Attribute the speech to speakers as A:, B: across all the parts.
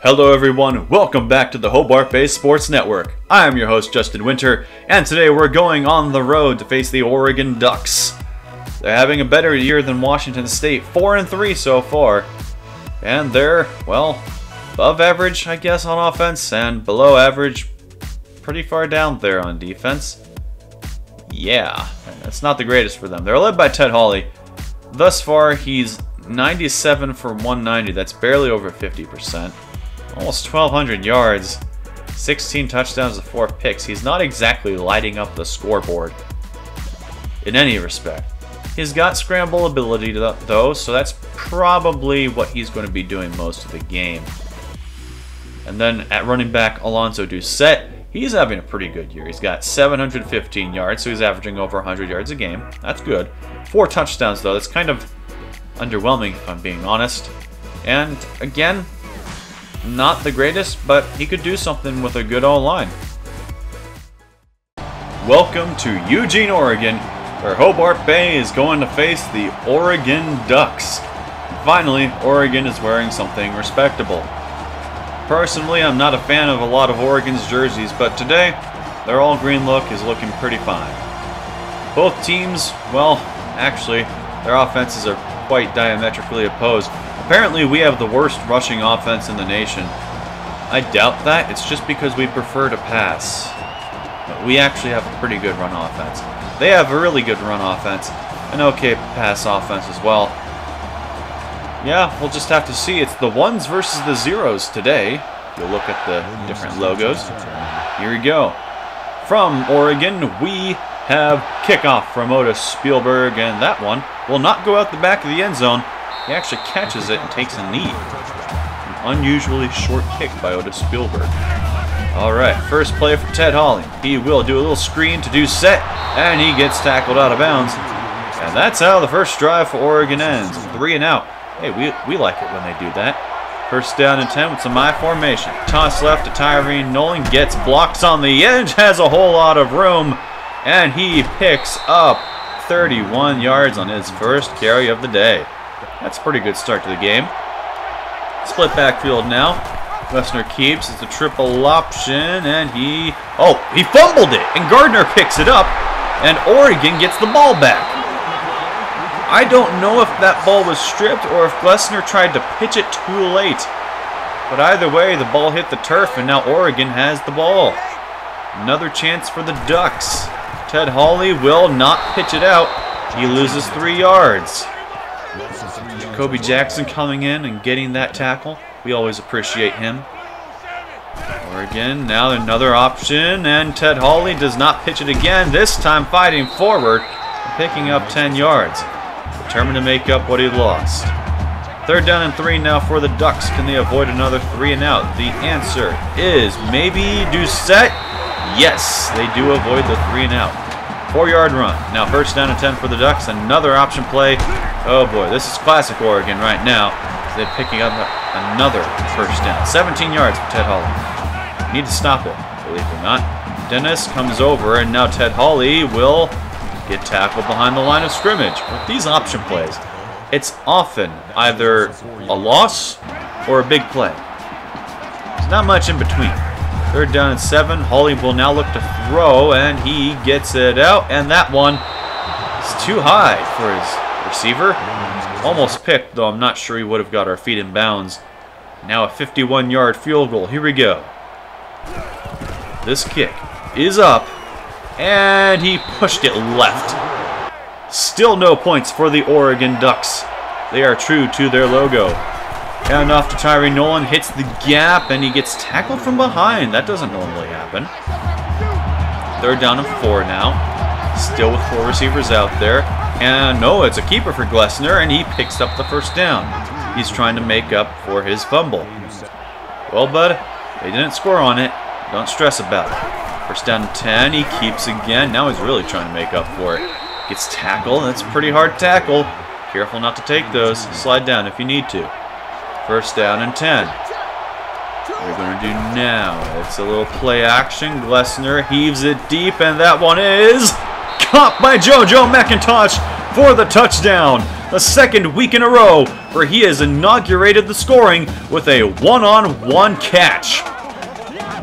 A: Hello, everyone. Welcome back to the Hobart Bay Sports Network. I am your host, Justin Winter, and today we're going on the road to face the Oregon Ducks. They're having a better year than Washington State, 4 and 3 so far. And they're, well, above average, I guess, on offense, and below average, pretty far down there on defense. Yeah, that's not the greatest for them. They're led by Ted Hawley. Thus far, he's 97 for 190. That's barely over 50%. Almost 1,200 yards. 16 touchdowns and 4 picks. He's not exactly lighting up the scoreboard in any respect. He's got scramble ability though, so that's probably what he's going to be doing most of the game. And then at running back, Alonso Doucette, he's having a pretty good year. He's got 715 yards, so he's averaging over 100 yards a game. That's good. Four touchdowns though, that's kind of underwhelming if I'm being honest. And again, not the greatest, but he could do something with a good O-line. Welcome to Eugene, Oregon, where Hobart Bay is going to face the Oregon Ducks. Finally, Oregon is wearing something respectable. Personally, I'm not a fan of a lot of Oregon's jerseys, but today, their all-green look is looking pretty fine. Both teams, well, actually, their offenses are quite diametrically opposed. Apparently, we have the worst rushing offense in the nation. I doubt that. It's just because we prefer to pass. But we actually have a pretty good run offense. They have a really good run offense. An okay pass offense as well. Yeah, we'll just have to see. It's the ones versus the zeros today. If you look at the different logos. Here we go. From Oregon, we have kickoff from Otis Spielberg, and that one will not go out the back of the end zone. He actually catches it and takes a knee. An unusually short kick by Otis Spielberg. All right, first play for Ted Hawley. He will do a little screen to Doucette, and he gets tackled out of bounds. And that's how the first drive for Oregon ends. Three and out. Hey, we, we like it when they do that. First down and 10 with some I formation. Toss left to Tyree Nolan. Gets blocks on the edge. Has a whole lot of room. And he picks up 31 yards on his first carry of the day. That's a pretty good start to the game. Split backfield now. Glessner keeps. It's a triple option, and he... Oh, he fumbled it, and Gardner picks it up, and Oregon gets the ball back. I don't know if that ball was stripped or if Glessner tried to pitch it too late. But either way, the ball hit the turf, and now Oregon has the ball. Another chance for the Ducks. Ted Hawley will not pitch it out. He loses three yards. Jacoby Jackson coming in and getting that tackle. We always appreciate him. Oregon, now another option, and Ted Hawley does not pitch it again, this time fighting forward picking up 10 yards. Determined to make up what he lost. Third down and three now for the Ducks. Can they avoid another three and out? The answer is maybe Doucette Yes, they do avoid the three and out. Four yard run. Now first down and 10 for the Ducks. Another option play. Oh boy, this is classic Oregon right now. They're picking up another first down. 17 yards for Ted Hawley. Need to stop it, believe it or not. Dennis comes over, and now Ted Hawley will get tackled behind the line of scrimmage. With these option plays, it's often either a loss or a big play. There's not much in between. Third down and seven. Hawley will now look to throw, and he gets it out. And that one is too high for his receiver. Almost picked, though I'm not sure he would have got our feet in bounds. Now a 51-yard field goal. Here we go. This kick is up, and he pushed it left. Still no points for the Oregon Ducks. They are true to their logo. And off to Tyree Nolan, hits the gap, and he gets tackled from behind. That doesn't normally happen. Third down and four now. Still with four receivers out there. And no, it's a keeper for Glessner, and he picks up the first down. He's trying to make up for his fumble. Well, bud, they didn't score on it. Don't stress about it. First down and 10, he keeps again. Now he's really trying to make up for it. Gets tackled, that's a pretty hard tackle. Careful not to take those. Slide down if you need to. First down and 10. What are going to do now. It's a little play action. Glessner heaves it deep, and that one is caught by JoJo MacIntosh for the touchdown. the second week in a row where he has inaugurated the scoring with a one-on-one catch.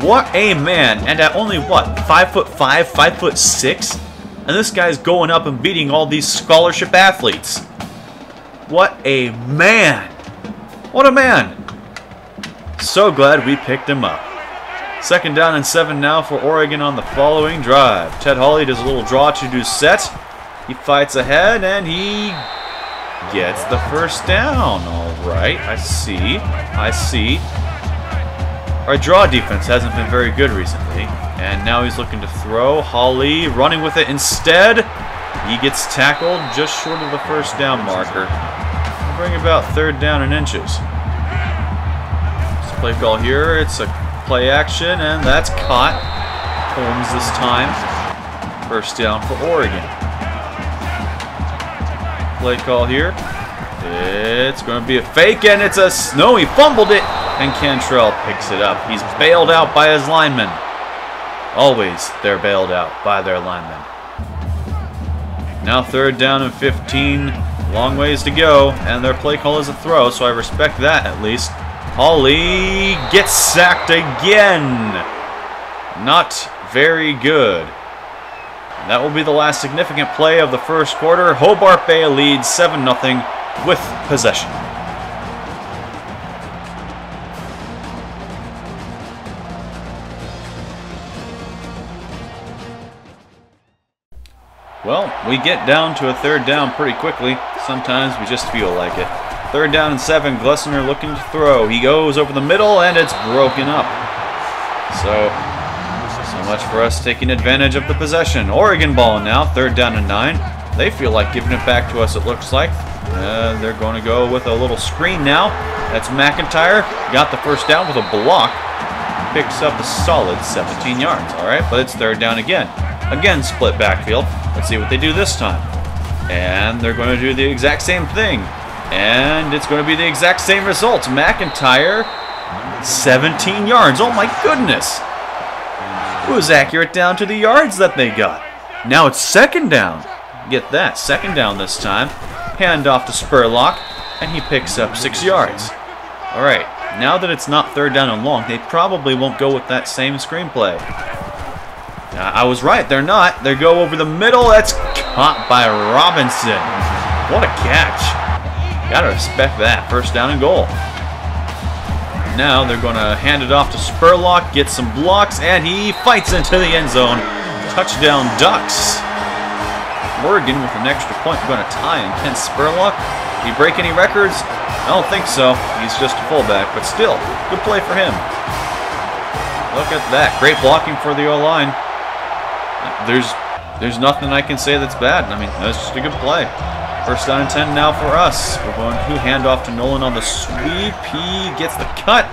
A: What a man, and at only what, five foot five, five foot six? And this guy's going up and beating all these scholarship athletes. What a man! What a man! So glad we picked him up. Second down and seven now for Oregon on the following drive. Ted Hawley does a little draw to Doucette. He fights ahead and he gets the first down. All right, I see. I see. Our draw defense hasn't been very good recently. And now he's looking to throw. Hawley running with it instead. He gets tackled just short of the first down marker. Bring about third down and inches. This play call here. It's a play action, and that's caught. Holmes this time. First down for Oregon. Play call here. It's going to be a fake, and it's a snow. He fumbled it, and Cantrell picks it up. He's bailed out by his linemen. Always, they're bailed out by their linemen. Now third down and 15. Long ways to go, and their play call is a throw, so I respect that at least. Hawley gets sacked again. Not very good. That will be the last significant play of the first quarter. Hobart Bay leads 7-0 with possession. Well, we get down to a third down pretty quickly. Sometimes we just feel like it. Third down and seven. Glessner looking to throw. He goes over the middle and it's broken up. So, so much for us taking advantage of the possession. Oregon ball now. Third down and nine. They feel like giving it back to us, it looks like. Uh, they're going to go with a little screen now. That's McIntyre. Got the first down with a block. Picks up a solid 17 yards. All right, but it's third down again. Again, split backfield. Let's see what they do this time. And they're going to do the exact same thing. And it's going to be the exact same result. McIntyre, 17 yards. Oh my goodness. It was accurate down to the yards that they got. Now it's second down. Get that, second down this time. Hand off to Spurlock, and he picks up six yards. All right, now that it's not third down and long, they probably won't go with that same screenplay. I was right, they're not. They go over the middle. That's caught by Robinson. What a catch. Gotta respect that. First down and goal. Now they're going to hand it off to Spurlock, get some blocks, and he fights into the end zone. Touchdown Ducks. Oregon with an extra point going to tie in Kent Spurlock. Did he break any records? I don't think so. He's just a fullback, but still, good play for him. Look at that. Great blocking for the O-line there's there's nothing I can say that's bad. I mean, that's just a good play. First down and 10 now for us. We're going to hand off to Nolan on the sweep. He gets the cut.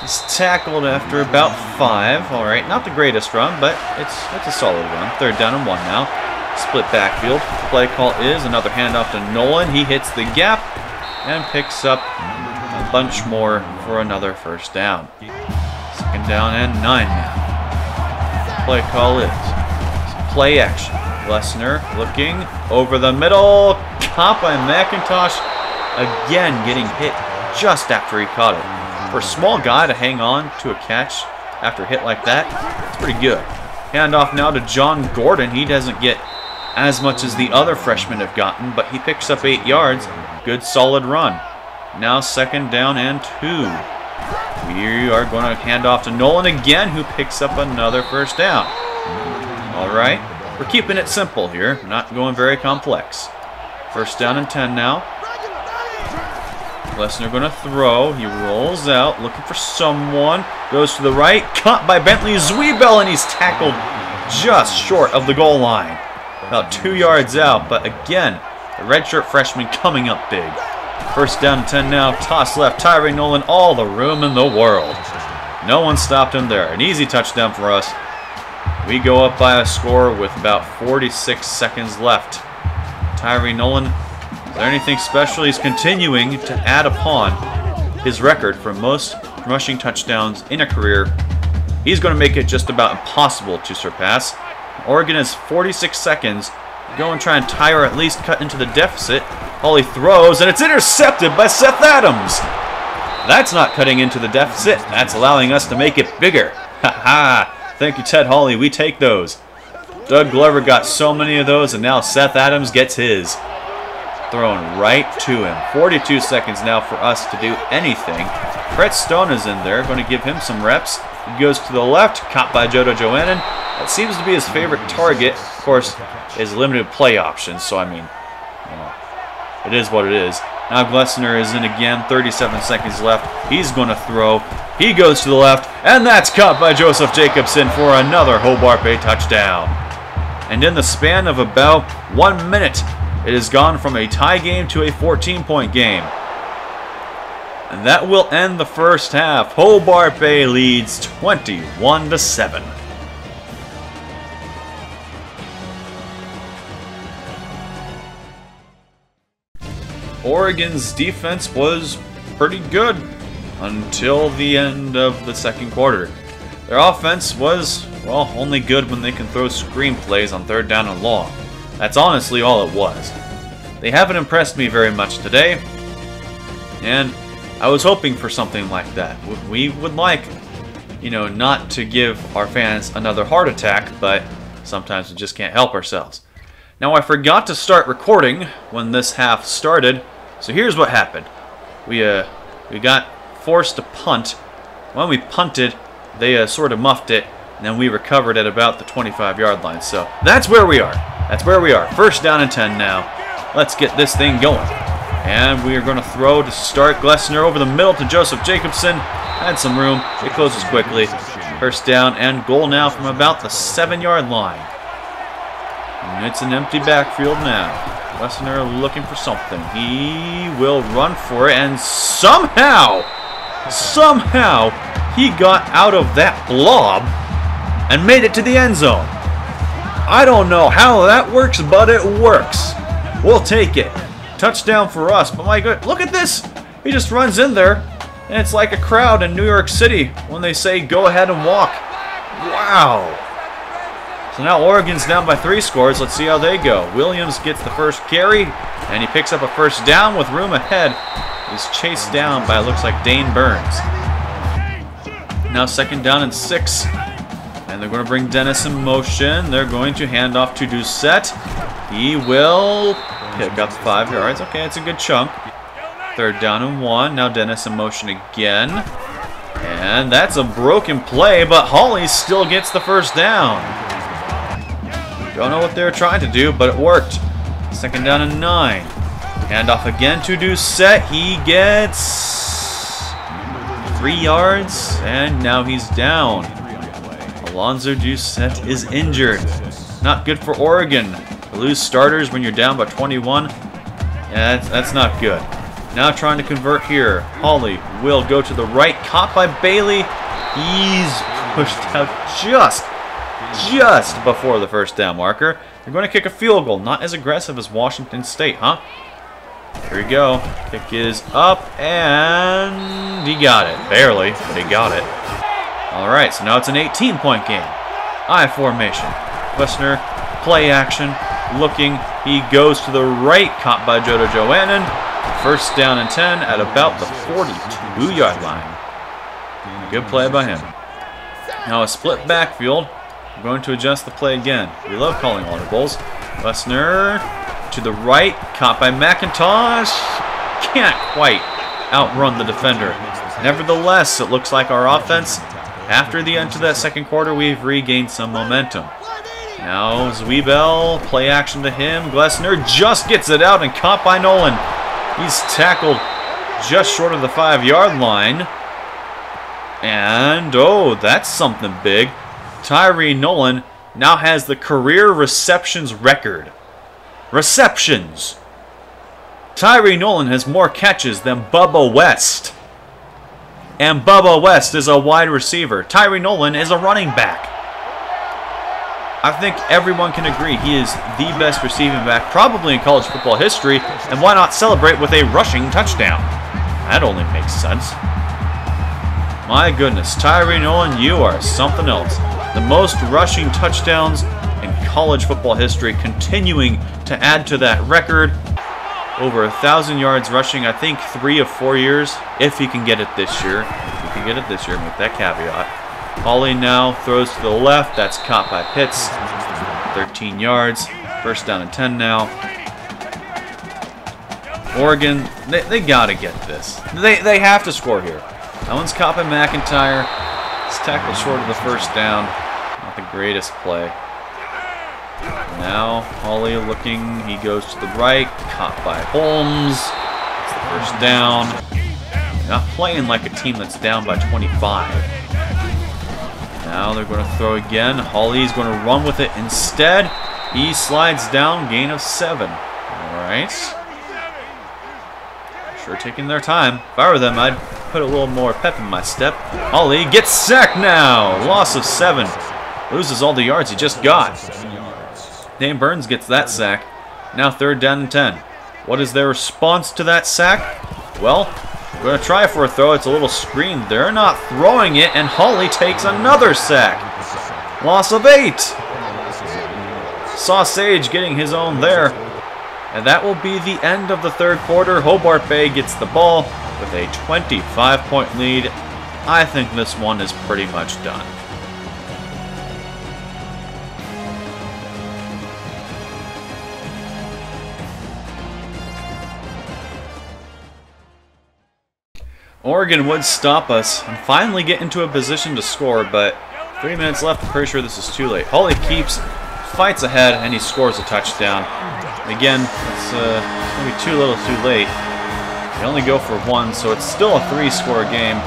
A: He's tackled after about five. All right, not the greatest run, but it's it's a solid run. Third down and one now. Split backfield. Play call is another handoff to Nolan. He hits the gap and picks up a bunch more for another first down. Second down and nine now. Play call is play action. Glessner looking over the middle. Caught by MacIntosh. Again getting hit just after he caught it. For a small guy to hang on to a catch after a hit like that, it's pretty good. Hand off now to John Gordon. He doesn't get as much as the other freshmen have gotten, but he picks up eight yards. Good solid run. Now second down and two. We are going to hand off to Nolan again, who picks up another first down. All right. We're keeping it simple here, not going very complex. First down and 10 now. Glessner going to throw. He rolls out, looking for someone. Goes to the right. Cut by Bentley Zwiebel, and he's tackled just short of the goal line. About two yards out, but again, the redshirt freshman coming up big. First down and 10 now. Toss left. Tyree Nolan, all the room in the world. No one stopped him there. An easy touchdown for us. We go up by a score with about 46 seconds left. Tyree Nolan, is there anything special? He's continuing to add upon his record for most rushing touchdowns in a career. He's going to make it just about impossible to surpass. Oregon has 46 seconds. Go and try and tie or at least cut into the deficit. Hawley throws, and it's intercepted by Seth Adams. That's not cutting into the deficit. That's allowing us to make it bigger. Ha ha. Thank you, Ted Hawley. We take those. Doug Glover got so many of those, and now Seth Adams gets his. Thrown right to him. 42 seconds now for us to do anything. Brett Stone is in there, going to give him some reps. He goes to the left, caught by Jodo Joannan. That seems to be his favorite target. Of course, his limited play options, so I mean, you know, it is what it is. Now Glessner is in again, 37 seconds left. He's going to throw. He goes to the left, and that's caught by Joseph Jacobson for another Hobart Bay touchdown. And in the span of about one minute, it has gone from a tie game to a 14-point game. And that will end the first half. Hobart Bay leads 21 to 7. Oregon's defense was pretty good until the end of the second quarter. Their offense was, well, only good when they can throw screen plays on third down and long. That's honestly all it was. They haven't impressed me very much today, and I was hoping for something like that. We would like, you know, not to give our fans another heart attack, but sometimes we just can't help ourselves. Now, I forgot to start recording when this half started, so here's what happened. We, uh, we got forced to punt. When we punted, they uh, sort of muffed it, and then we recovered at about the 25-yard line. So that's where we are. That's where we are. First down and 10 now. Let's get this thing going. And we are going to throw to start Glessner over the middle to Joseph Jacobson. Had some room. It closes quickly. First down and goal now from about the seven-yard line. And it's an empty backfield now. Glessner looking for something. He will run for it, and somehow, somehow, he got out of that blob and made it to the end zone. I don't know how that works, but it works. We'll take it. Touchdown for us. But my God, look at this. He just runs in there, and it's like a crowd in New York City when they say go ahead and walk. Wow. So now Oregon's down by three scores. Let's see how they go. Williams gets the first carry, and he picks up a first down with room ahead. He's chased down by, looks like, Dane Burns. Now second down and six. And they're going to bring Dennis in motion. They're going to hand off to Doucette. He will pick up five yards. Okay, it's a good chunk. Third down and one. Now Dennis in motion again. And that's a broken play, but Hawley still gets the first down. Don't know what they were trying to do, but it worked. Second down and nine. Hand off again to Doucette. He gets three yards, and now he's down. Alonzo Doucette is injured. Not good for Oregon. To lose starters when you're down by 21, yeah, that's, that's not good. Now trying to convert here. Hawley will go to the right. Caught by Bailey. He's pushed out just, just before the first down marker. They're going to kick a field goal. Not as aggressive as Washington State, huh? Here we go. Kick is up, and he got it. Barely, but he got it. All right, so now it's an 18-point game. I formation. Glessner, play action, looking. He goes to the right, caught by Jodo Joannan. First down and 10 at about the 42-yard line. Good play by him. Now a split backfield. I'm going to adjust the play again. We love calling audibles. Glessner to the right, caught by MacIntosh. Can't quite outrun the defender. Nevertheless, it looks like our offense, after the end of that second quarter, we've regained some momentum. Now Zwiebel, play action to him. Glessner just gets it out and caught by Nolan. He's tackled just short of the five-yard line. And, oh, that's something big. Tyree Nolan now has the career receptions record. Receptions. Tyree Nolan has more catches than Bubba West. And Bubba West is a wide receiver. Tyree Nolan is a running back. I think everyone can agree he is the best receiving back probably in college football history, and why not celebrate with a rushing touchdown? That only makes sense. My goodness, Tyree Nolan, you are something else. The most rushing touchdowns in college football history, continuing to add to that record. over a thousand yards rushing. I think three of four years, if he can get it this year. If he can get it this year, make that caveat. Hawley now throws to the left. That's caught by Pitts. 13 yards. First down and 10 now. Oregon, they, they gotta get this. They, they have to score here. That one's caught by McIntyre. It's tackled short of the first down. Greatest play. Now, Hawley looking, he goes to the right, caught by Holmes. It's the first down. Not playing like a team that's down by 25. Now they're going to throw again. Hawley's going to run with it instead. He slides down, gain of seven. Alright. Sure taking their time. If I were them, I'd put a little more pep in my step. Hawley gets sacked now. Loss of seven. Loses all the yards he just got. Dane Burns gets that sack. Now third down and 10. What is their response to that sack? Well, we're going to try for a throw. It's a little screen. They're not throwing it, and Hawley takes another sack. Loss of eight. Saw Sage getting his own there. And that will be the end of the third quarter. Hobart Bay gets the ball with a 25-point lead. I think this one is pretty much done. Oregon would stop us and finally get into a position to score, but three minutes left. I'm pretty sure this is too late. Hawley keeps, fights ahead, and he scores a touchdown. Again, it's uh, maybe too little, too late. They only go for one, so it's still a three-score game.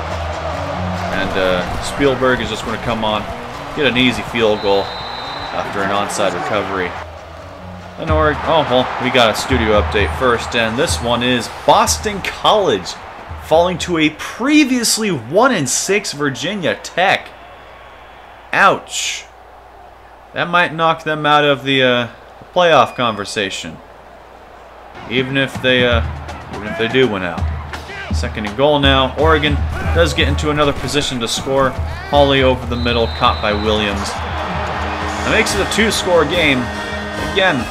A: And uh, Spielberg is just going to come on, get an easy field goal after an onside recovery. And Oregon, oh well, we got a studio update first, and this one is Boston College falling to a previously 1 and 6 Virginia Tech. Ouch. That might knock them out of the, uh, playoff conversation. Even if they uh, even if they do win out. Second and goal now. Oregon does get into another position to score. Hawley over the middle, caught by Williams. That makes it a two-score game. Again,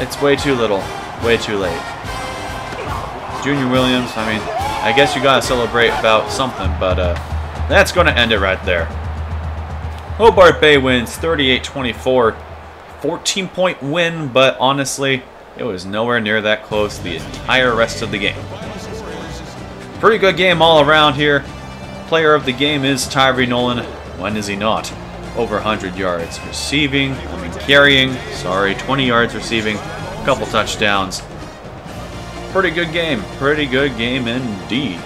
A: it's way too little, way too late. Junior Williams, I mean, I guess you gotta celebrate about something, but uh, that's gonna end it right there. Hobart Bay wins 38-24. 14 point win, but honestly, it was nowhere near that close the entire rest of the game. Pretty good game all around here. Player of the game is Tyree Nolan. When is he not? Over 100 yards receiving, I mean carrying, sorry, 20 yards receiving, a couple touchdowns pretty good game. Pretty good game indeed.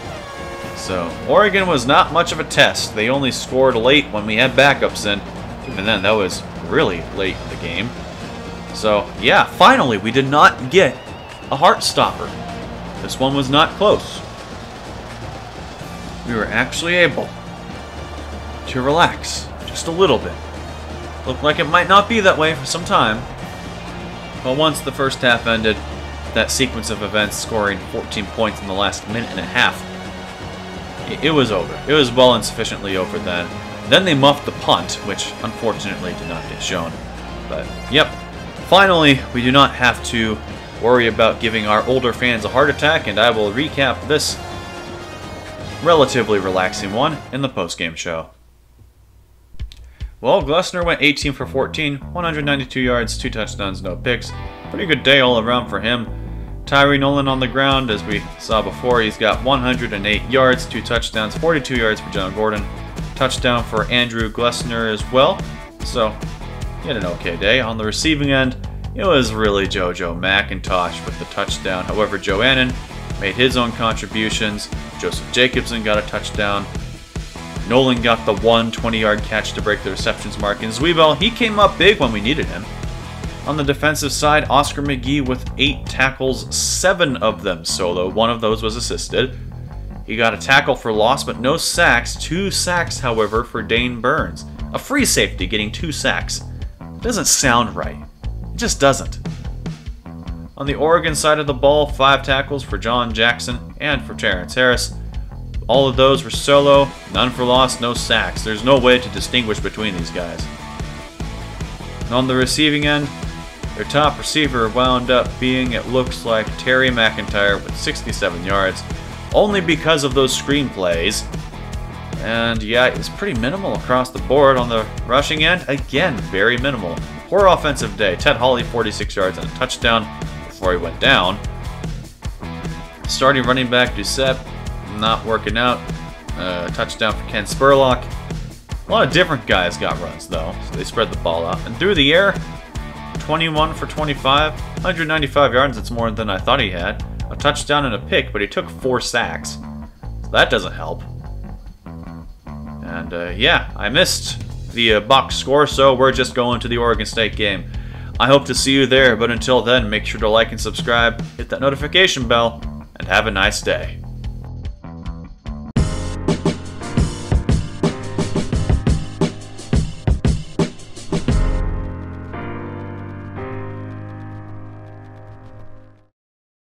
A: So, Oregon was not much of a test. They only scored late when we had backups in. Even then, that was really late in the game. So, yeah, finally, we did not get a heart stopper. This one was not close. We were actually able to relax just a little bit. Looked like it might not be that way for some time. But once the first half ended, that sequence of events, scoring 14 points in the last minute and a half. It, was over. It was well and sufficiently over then. Then they muffed the punt, which unfortunately did not get shown. But, yep. Finally, we do not have to worry about giving our older fans a heart attack, and I will recap this relatively relaxing one in the postgame show. Well, Glessner went 18 for 14, 192 yards, 2 touchdowns, no picks. Pretty good day all around for him. Tyree Nolan on the ground, as we saw before, he's got 108 yards, 2 touchdowns, 42 yards for John Gordon. Touchdown for Andrew Glessner as well. So, he had an okay day. On the receiving end, it was really JoJo MacIntosh with the touchdown. However, Joannan made his own contributions. Joseph Jacobson got a touchdown. Nolan got the one 20-yard catch to break the receptions mark. And Zweibel, he came up big when we needed him. On the defensive side, Oscar McGee with 8 tackles, 7 of them solo. One of those was assisted. He got a tackle for loss, but no sacks. Two sacks, however, for Dane Burns. A free safety getting two sacks. Doesn't sound right. It just doesn't. On the Oregon side of the ball, five tackles for John Jackson and for Terrence Harris. All of those were solo, none for loss, no sacks. There's no way to distinguish between these guys. And on the receiving end, Their top receiver wound up being, it looks like, Terry McIntyre with 67 yards, only because of those screenplays. And yeah, it's pretty minimal across the board on the rushing end. Again, very minimal. Poor offensive day. Ted Hawley, 46 yards and a touchdown before he went down. Starting running back Doucette, not working out. Uh, touchdown for Ken Spurlock. A lot of different guys got runs though, so they spread the ball out. And through the air, 21 for 25, 195 yards, that's more than I thought he had. A touchdown and a pick, but he took four sacks. So that doesn't help. And uh, yeah, I missed the uh, box score, so we're just going to the Oregon State game. I hope to see you there, but until then, make sure to like and subscribe, hit that notification bell, and have a nice day.